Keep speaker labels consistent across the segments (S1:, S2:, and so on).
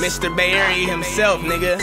S1: Mr. Bay Area himself, nigga.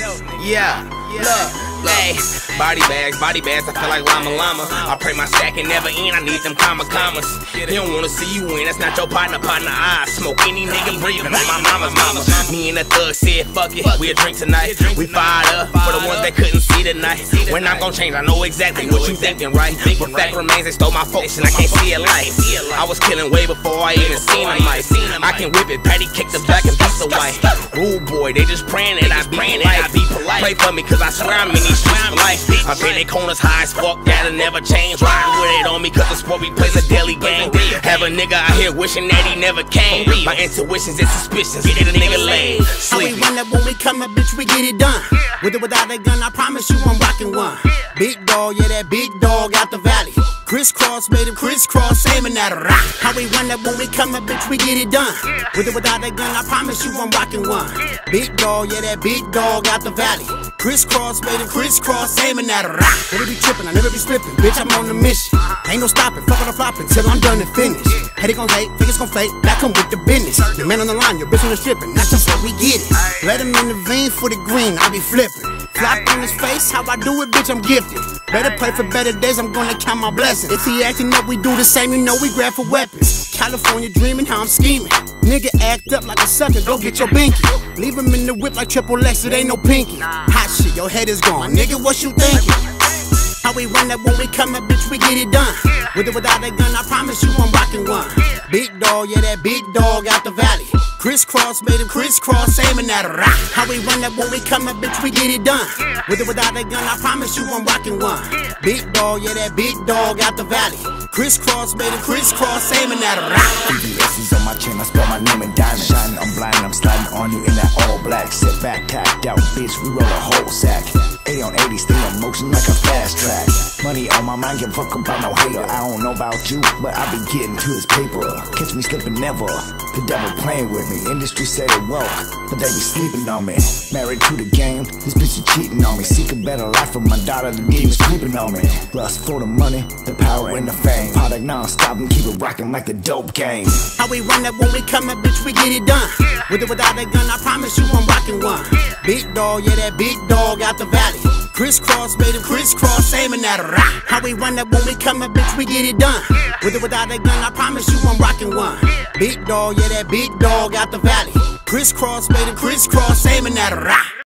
S1: Yeah, look. Hey, body bags, body bags, I feel like llama llama. I pray my stack and never end, I need them comma commas. They don't wanna see you win, that's not your partner, partner. I smoke any nigga breathing my mama's mama. Me and the thug said, fuck it, we'll drink tonight. We fired up for the ones that couldn't see tonight. When I'm gonna change, I know exactly what you thinking, right? But fact remains, they stole my folks and I can't see a light. I was killing way before I even seen them mice. I can whip it, patty kick the back and the white. Rude boy, they just praying that I be polite. Pray for me, cause I swear I'm in these streets for life. I bet they corners high as fuck, that'll never change. Riding with it on me, cause the sport we plays a daily game. Have a nigga out here wishing that he never came. My intuitions and suspicions, get the nigga laid.
S2: How we run up when we come up, bitch, we get it done. With it without a gun, I promise you I'm rocking one. Big dog, yeah, that big dog out the valley. Crisscross made him crisscross, aiming at a rock. How we run up when we come up, bitch, we get it done. With it without a gun, I promise you I'm rocking one. Big dog, yeah, that big dog out the valley. Crisscross made him crisscross, aiming at a rock. Never be tripping, I never be slipping, bitch, I'm on the mission. Uh-huh. Ain't no stopping, fuck on the flopping till I'm done and finished. Head gon' hate, fingers gon' fake, back come with the business. The man on the line, your bitch on the stripping, that's just how we get it. Let him in the vein for the green, I be flipping. Flop on his face, how I do it, bitch, I'm gifted. Better pray for better days, I'm gonna count my blessings. If he acting up, we do the same, you know we grab for weapons. California dreaming, how I'm scheming. Nigga act up like a sucker, go get your binky. Leave him in the whip like triple X, it ain't no pinky. Hot shit, your head is gone, nigga, what you thinking? How we run up when we come up, bitch, we get it done. With it without a gun, I promise you I'm rocking one. Big dog, yeah, that big dog out the valley. Crisscross made him crisscross, aiming at a rock. How we run up when we come up, bitch, we get it done. With it without a gun, I promise you I'm rocking one. Big dog, yeah, that big dog out the valley. Crisscross made him crisscross, aiming at a rock.
S3: VVS is on my chain, I spell my name in diamond. Shining, I'm blind, I'm sliding on you in that all black. Sit back, tacked out, bitch, we roll a whole sack. 80 on 80, stay in motion like a fast track. Money on my mind, give a fuck about no hater. I don't know about you, but I be getting to his paper. Catch me slipping never. The devil playing with me. Industry say it woke, but they be sleeping on me. Married to the game, this bitch is cheating on me. Seek a better life for my daughter, the demons creeping on me. Lust for the money, the power and the fame. Prodkt non-stop and keep it rocking like the dope game.
S2: How we run up when we come up, bitch, we get it done. With it without a gun, I promise you I'm rocking one. Big dog, yeah, that big dog out the valley. Crisscross made him crisscross, aiming at a rock. How we run that when we come up, bitch, we get it done. With it without a gun, I promise you I'm rocking one. Big dog, yeah, that big dog out the valley. Crisscross made him crisscross, aiming at a rock.